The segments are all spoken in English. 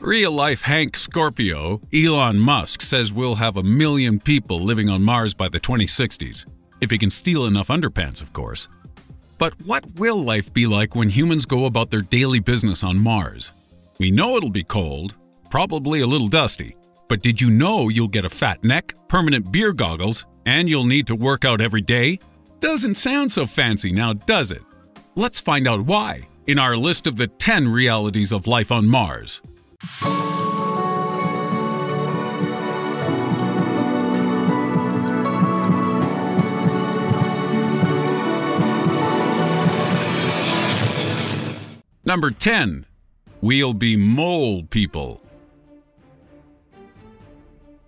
Real life Hank Scorpio, Elon Musk says we'll have a million people living on Mars by the 2060s. If he can steal enough underpants, of course. But what will life be like when humans go about their daily business on Mars? We know it'll be cold, probably a little dusty. But did you know you'll get a fat neck, permanent beer goggles, and you'll need to work out every day? Doesn't sound so fancy now, does it? Let's find out why in our list of the 10 realities of life on Mars. Number 10. We'll be mole people.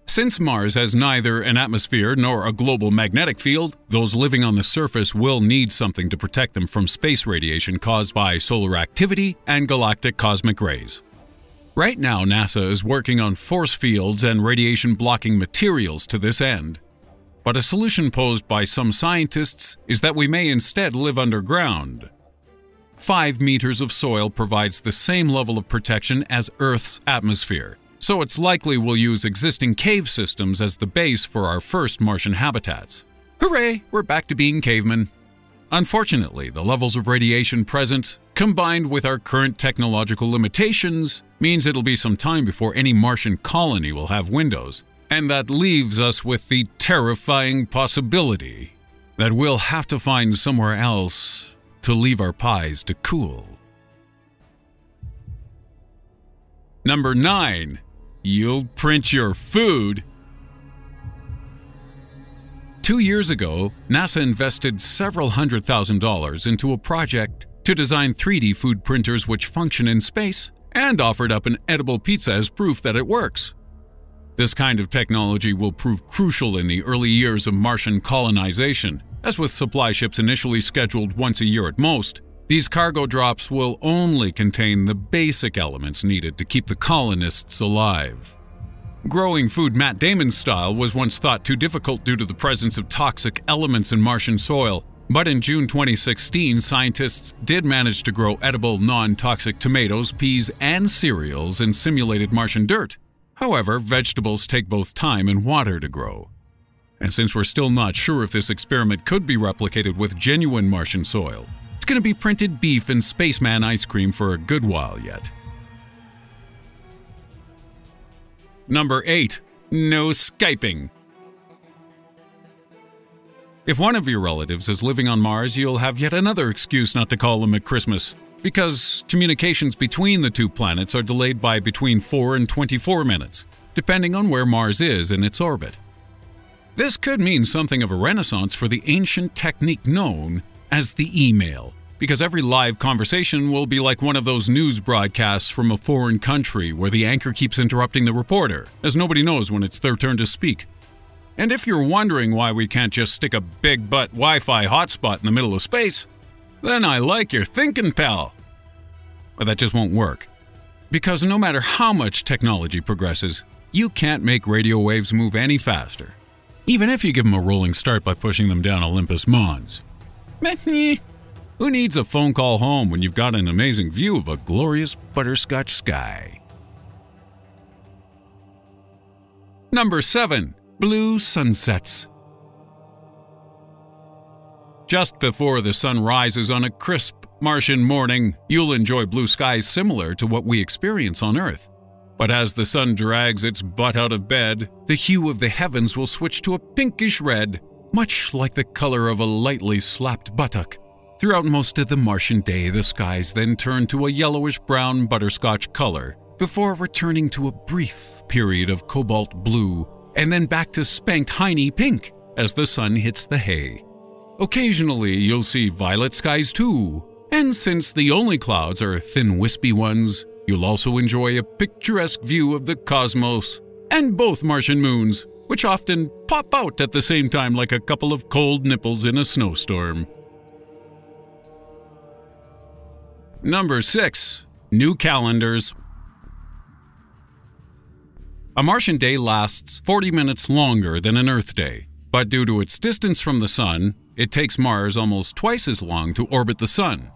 Since Mars has neither an atmosphere nor a global magnetic field, those living on the surface will need something to protect them from space radiation caused by solar activity and galactic cosmic rays. Right now, NASA is working on force fields and radiation blocking materials to this end. But a solution posed by some scientists is that we may instead live underground. Five meters of soil provides the same level of protection as Earth's atmosphere, so it's likely we'll use existing cave systems as the base for our first Martian habitats. Hooray, we're back to being cavemen. Unfortunately, the levels of radiation present, combined with our current technological limitations, means it'll be some time before any Martian colony will have windows, and that leaves us with the terrifying possibility that we'll have to find somewhere else to leave our pies to cool. Number 9. You'll print your food. Two years ago, NASA invested several hundred thousand dollars into a project to design 3D food printers which function in space and offered up an edible pizza as proof that it works. This kind of technology will prove crucial in the early years of Martian colonization, as with supply ships initially scheduled once a year at most, these cargo drops will only contain the basic elements needed to keep the colonists alive. Growing food Matt Damon style was once thought too difficult due to the presence of toxic elements in Martian soil, but in June 2016, scientists did manage to grow edible, non-toxic tomatoes, peas, and cereals in simulated Martian dirt. However, vegetables take both time and water to grow. And since we're still not sure if this experiment could be replicated with genuine Martian soil, it's going to be printed beef and spaceman ice cream for a good while yet. Number 8. No Skyping. If one of your relatives is living on Mars, you'll have yet another excuse not to call them at Christmas, because communications between the two planets are delayed by between 4 and 24 minutes, depending on where Mars is in its orbit. This could mean something of a renaissance for the ancient technique known as the email, because every live conversation will be like one of those news broadcasts from a foreign country where the anchor keeps interrupting the reporter, as nobody knows when it's their turn to speak. And if you're wondering why we can't just stick a big butt Wi Fi hotspot in the middle of space, then I like your thinking, pal. But that just won't work. Because no matter how much technology progresses, you can't make radio waves move any faster. Even if you give them a rolling start by pushing them down Olympus Mons. Who needs a phone call home when you've got an amazing view of a glorious butterscotch sky? Number 7. Blue Sunsets Just before the sun rises on a crisp Martian morning, you'll enjoy blue skies similar to what we experience on Earth. But as the sun drags its butt out of bed, the hue of the heavens will switch to a pinkish red, much like the color of a lightly slapped buttock. Throughout most of the Martian day, the skies then turn to a yellowish-brown butterscotch color, before returning to a brief period of cobalt blue, and then back to spanked heiny pink as the sun hits the hay. Occasionally, you'll see violet skies too, and since the only clouds are thin wispy ones, you'll also enjoy a picturesque view of the cosmos and both Martian moons, which often pop out at the same time like a couple of cold nipples in a snowstorm. Number 6. New Calendars A Martian day lasts 40 minutes longer than an Earth day, but due to its distance from the Sun, it takes Mars almost twice as long to orbit the Sun,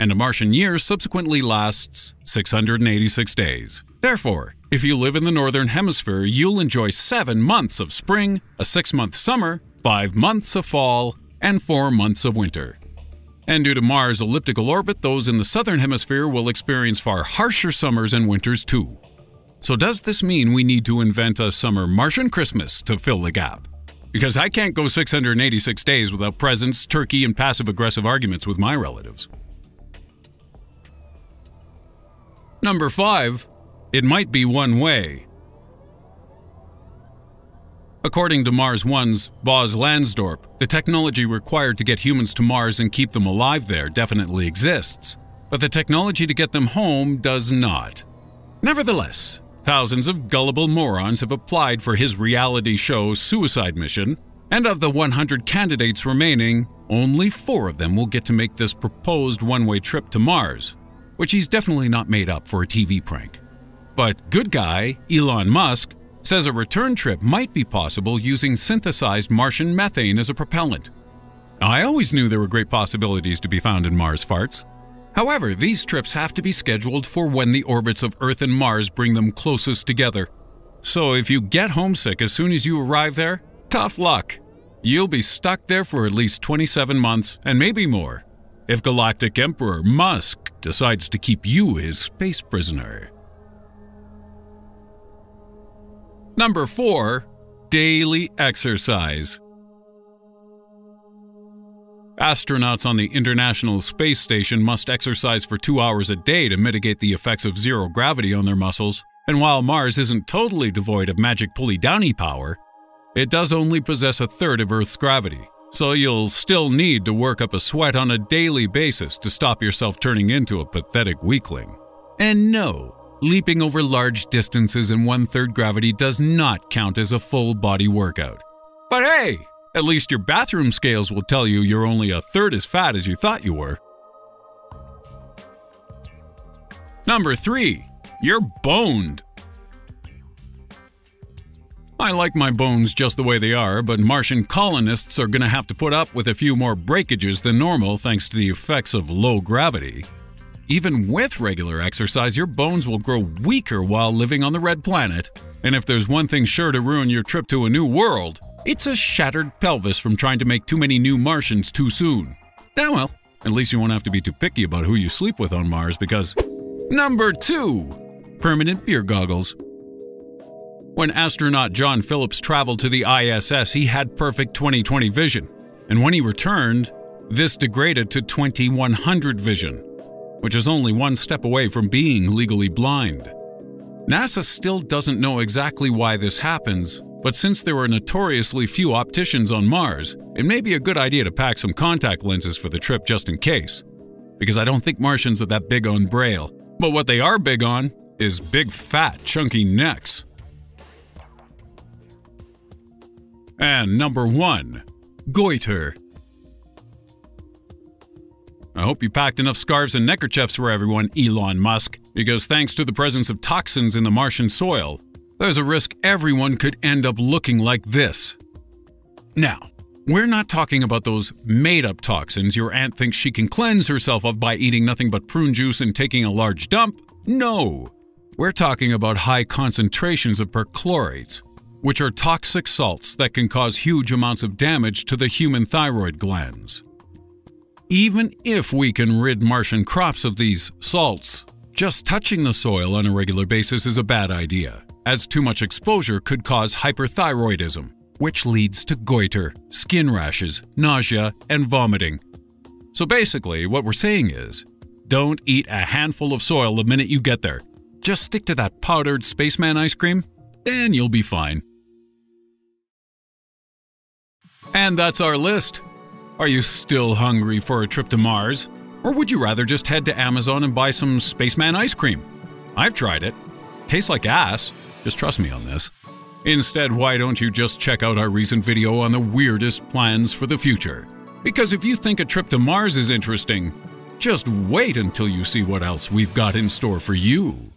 and a Martian year subsequently lasts 686 days. Therefore, if you live in the Northern Hemisphere, you'll enjoy seven months of spring, a six month summer, five months of fall, and four months of winter. And due to Mars' elliptical orbit, those in the Southern Hemisphere will experience far harsher summers and winters too. So, does this mean we need to invent a summer Martian Christmas to fill the gap? Because I can't go 686 days without presents, turkey, and passive aggressive arguments with my relatives. Number 5. It might be one way. According to Mars One's Bas Lansdorp, the technology required to get humans to Mars and keep them alive there definitely exists, but the technology to get them home does not. Nevertheless, Thousands of gullible morons have applied for his reality show suicide mission, and of the 100 candidates remaining, only four of them will get to make this proposed one way trip to Mars, which he's definitely not made up for a TV prank. But good guy, Elon Musk, says a return trip might be possible using synthesized Martian methane as a propellant. I always knew there were great possibilities to be found in Mars farts. However, these trips have to be scheduled for when the orbits of Earth and Mars bring them closest together. So if you get homesick as soon as you arrive there, tough luck. You'll be stuck there for at least 27 months and maybe more if Galactic Emperor Musk decides to keep you his space prisoner. Number 4. Daily Exercise Astronauts on the International Space Station must exercise for two hours a day to mitigate the effects of zero gravity on their muscles, and while Mars isn't totally devoid of magic pulley downy power, it does only possess a third of Earth's gravity, so you'll still need to work up a sweat on a daily basis to stop yourself turning into a pathetic weakling. And no, leaping over large distances in one third gravity does not count as a full body workout. But hey, at least your bathroom scales will tell you you're only a third as fat as you thought you were. Number 3. You're boned. I like my bones just the way they are, but Martian colonists are going to have to put up with a few more breakages than normal thanks to the effects of low gravity. Even with regular exercise, your bones will grow weaker while living on the red planet. And if there's one thing sure to ruin your trip to a new world, it's a shattered pelvis from trying to make too many new Martians too soon. Ah well, at least you won't have to be too picky about who you sleep with on Mars because. Number 2. Permanent beer goggles. When astronaut John Phillips traveled to the ISS, he had perfect 20/20 vision. And when he returned, this degraded to 2100 vision, which is only one step away from being legally blind. NASA still doesn't know exactly why this happens, but since there are notoriously few opticians on Mars, it may be a good idea to pack some contact lenses for the trip just in case. Because I don't think Martians are that big on braille. But what they are big on is big, fat, chunky necks. And number one, goiter. I hope you packed enough scarves and neckerchiefs for everyone, Elon Musk, because thanks to the presence of toxins in the Martian soil, there's a risk everyone could end up looking like this. Now, we're not talking about those made up toxins your aunt thinks she can cleanse herself of by eating nothing but prune juice and taking a large dump. No! We're talking about high concentrations of perchlorates, which are toxic salts that can cause huge amounts of damage to the human thyroid glands. Even if we can rid Martian crops of these salts, just touching the soil on a regular basis is a bad idea as too much exposure could cause hyperthyroidism, which leads to goiter, skin rashes, nausea, and vomiting. So basically, what we're saying is don't eat a handful of soil the minute you get there. Just stick to that powdered spaceman ice cream, and you'll be fine. And that's our list. Are you still hungry for a trip to Mars? Or would you rather just head to Amazon and buy some spaceman ice cream? I've tried it. Tastes like ass, just trust me on this. Instead, why don't you just check out our recent video on the weirdest plans for the future? Because if you think a trip to Mars is interesting, just wait until you see what else we've got in store for you.